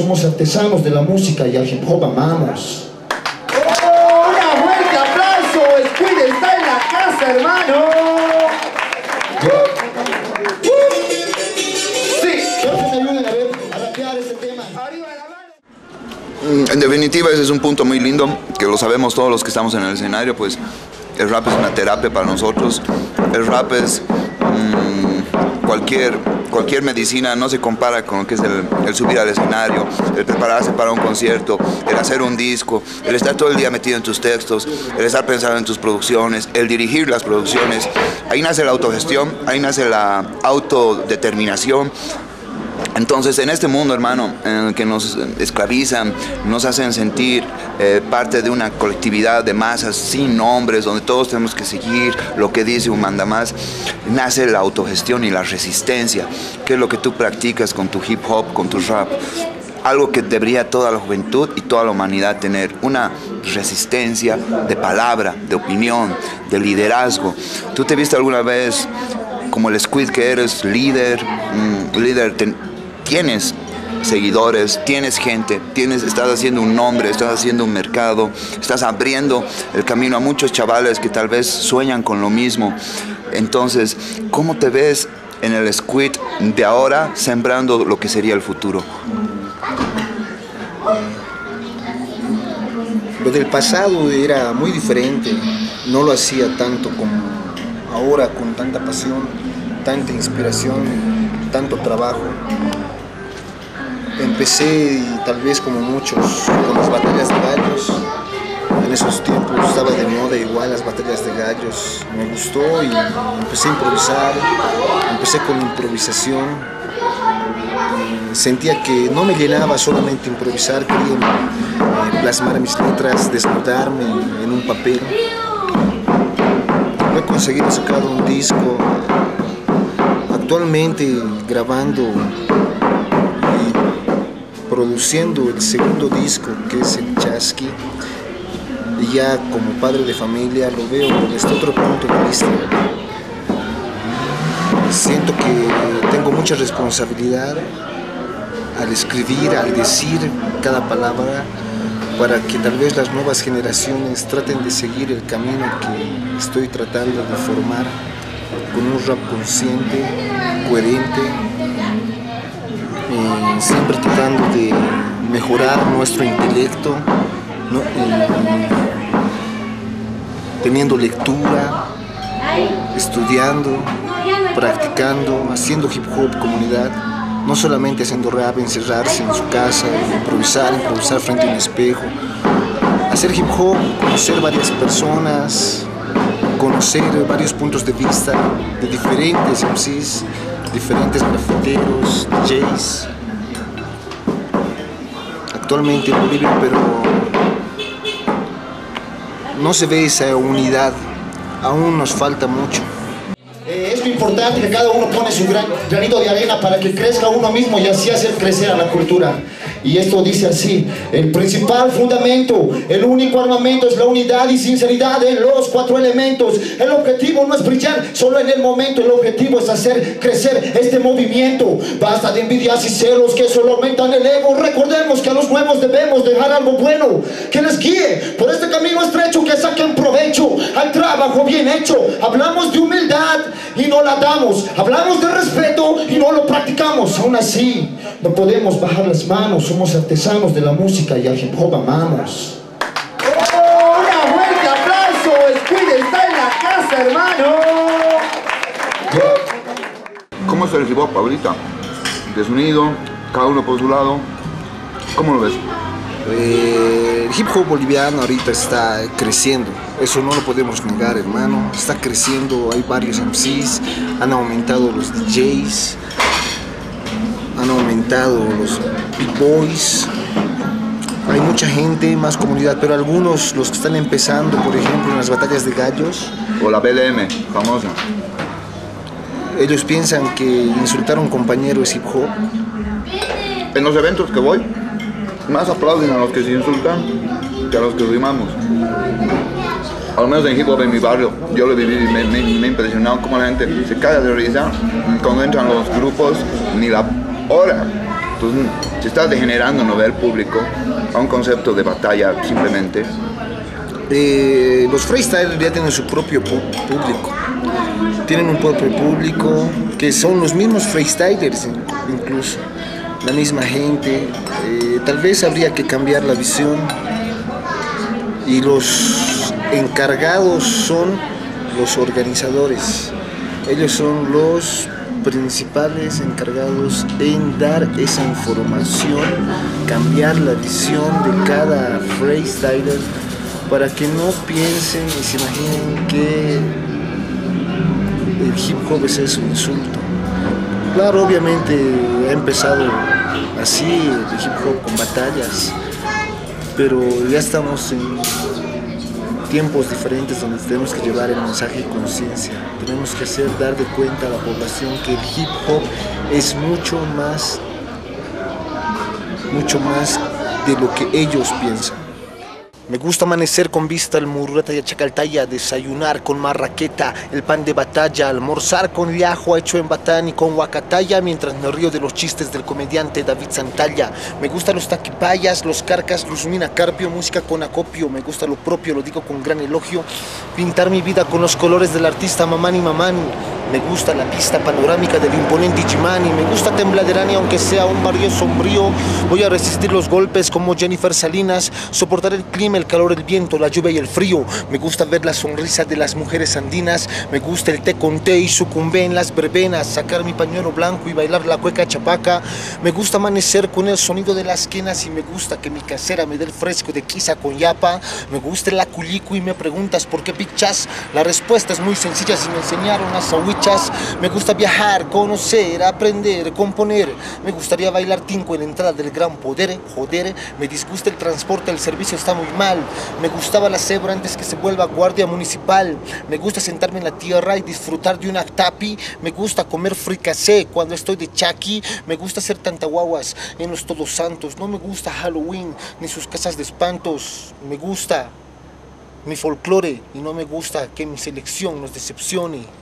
Somos artesanos de la música y al hip hop amamos. ¡Oh, una fuerte aplauso! Squid está en la casa, hermano. Sí, quiero que me ayuden a ver, a rapear ese tema. Arriba la mano. Mm, En definitiva, ese es un punto muy lindo, que lo sabemos todos los que estamos en el escenario, pues el rap es una terapia para nosotros. El rap es mm, cualquier, cualquier medicina, no se compara con lo que es el, subir al escenario, el prepararse para un concierto, el hacer un disco, el estar todo el día metido en tus textos, el estar pensando en tus producciones, el dirigir las producciones. Ahí nace la autogestión, ahí nace la autodeterminación, entonces, en este mundo, hermano, en el que nos esclavizan, nos hacen sentir eh, parte de una colectividad de masas sin nombres, donde todos tenemos que seguir lo que dice un mandamás, nace la autogestión y la resistencia, que es lo que tú practicas con tu hip hop, con tu rap. Algo que debería toda la juventud y toda la humanidad tener, una resistencia de palabra, de opinión, de liderazgo. ¿Tú te viste alguna vez como el squid que eres, líder, mm, líder, tienes seguidores, tienes gente, tienes, estás haciendo un nombre, estás haciendo un mercado, estás abriendo el camino a muchos chavales que tal vez sueñan con lo mismo. Entonces, ¿cómo te ves en el squid de ahora sembrando lo que sería el futuro? Lo del pasado era muy diferente, no lo hacía tanto como ahora con tanta pasión, tanta inspiración, tanto trabajo. Empecé tal vez como muchos con las batallas de gallos. En esos tiempos estaba de moda igual las batallas de gallos. Me gustó y empecé a improvisar, empecé con improvisación. Sentía que no me llenaba solamente improvisar, quería eh, plasmar mis letras, desnudarme en un papel. He conseguido sacar un disco, actualmente grabando y produciendo el segundo disco que es el Chasqui. Ya como padre de familia lo veo desde otro punto de vista. Siento que tengo mucha responsabilidad al escribir, al decir cada palabra, para que tal vez las nuevas generaciones traten de seguir el camino que estoy tratando de formar con un rap consciente, coherente, siempre tratando de mejorar nuestro intelecto, teniendo lectura, estudiando, practicando, haciendo hip hop comunidad, no solamente haciendo rap, encerrarse en su casa, improvisar, improvisar frente a un espejo, hacer hip hop, conocer varias personas, conocer varios puntos de vista de diferentes MCs, diferentes grafiteros, DJs. Actualmente en Bolivia, pero no se ve esa unidad, aún nos falta mucho. Eh, es lo importante que cada uno pone su gran granito de arena para que crezca uno mismo y así hacer crecer a la cultura. Y esto dice así, el principal fundamento, el único armamento es la unidad y sinceridad de los cuatro elementos. El objetivo no es brillar solo en el momento, el objetivo es hacer crecer este movimiento. Basta de envidias y celos que solo aumentan el ego. Recordemos que a los nuevos debemos dejar algo bueno, que les guíe por este camino estrecho, trabajo bien hecho. Hablamos de humildad y no la damos. Hablamos de respeto y no lo practicamos. Aún así, no podemos bajar las manos. Somos artesanos de la música y al hip hop amamos. ¡Oh, una fuerte aplauso! Squid está en la casa, hermano. ¿Cómo es el hip hop ahorita? Desunido, cada uno por su lado. ¿Cómo lo ves? Eh, el hip hop boliviano ahorita está creciendo, eso no lo podemos negar hermano, está creciendo, hay varios MCs, han aumentado los DJs, han aumentado los boys, hay mucha gente, más comunidad, pero algunos, los que están empezando, por ejemplo, en las batallas de gallos, O la BLM, famosa. ellos piensan que insultar a un compañero es hip hop, En los eventos que voy, más aplauden a los que se insultan que a los que rimamos. Al menos en hip hop en mi barrio, yo lo viví y me, me, me ha impresionado cómo la gente se cae de risa cuando entran los grupos, ni la hora Entonces, se está degenerando no ver público a un concepto de batalla simplemente. Eh, los freestylers ya tienen su propio público. Tienen un propio público que son los mismos freestylers incluso. La misma gente. Eh, tal vez habría que cambiar la visión. Y los encargados son los organizadores. Ellos son los principales encargados en dar esa información, cambiar la visión de cada freestyler para que no piensen y se imaginen que el hip hop es un insulto. Claro, obviamente ha empezado así el hip hop con batallas, pero ya estamos en tiempos diferentes donde tenemos que llevar el mensaje de conciencia. Tenemos que hacer, dar de cuenta a la población que el hip hop es mucho más, mucho más de lo que ellos piensan. Me gusta amanecer con vista al murreta y a Chacaltaya, desayunar con marraqueta, el pan de batalla, almorzar con liajo hecho en batán y con huacataya, mientras me río de los chistes del comediante David Santalla. Me gustan los taquipayas, los carcas, Luzmina Carpio, música con acopio, me gusta lo propio, lo digo con gran elogio, pintar mi vida con los colores del artista Mamani Mamani. Me gusta la pista panorámica del imponente Ichimani, me gusta Tembladerani aunque sea un barrio sombrío. Voy a resistir los golpes como Jennifer Salinas, soportar el clima, el calor, el viento, la lluvia y el frío. Me gusta ver la sonrisa de las mujeres andinas, me gusta el té con té y sucumbé en las verbenas, sacar mi pañuelo blanco y bailar la cueca chapaca. Me gusta amanecer con el sonido de las quenas y me gusta que mi casera me dé el fresco de quizá con yapa. Me gusta el aculico y me preguntas por qué pichas. La respuesta es muy sencilla si me enseñaron a me gusta viajar, conocer, aprender, componer. Me gustaría bailar tinco en la entrada del gran poder. Joder, me disgusta el transporte, el servicio está muy mal. Me gustaba la cebra antes que se vuelva guardia municipal. Me gusta sentarme en la tierra y disfrutar de una tapi. Me gusta comer fricasé cuando estoy de chaki. Me gusta hacer tantaguaguas en los Todos Santos. No me gusta Halloween ni sus casas de espantos. Me gusta mi folclore y no me gusta que mi selección nos decepcione.